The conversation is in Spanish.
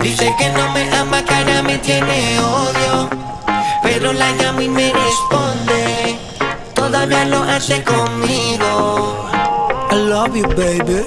Dice que no me ama, que cara me tiene odio. Pero la llamo y me responde. Todavía lo hace conmigo. I love you, baby.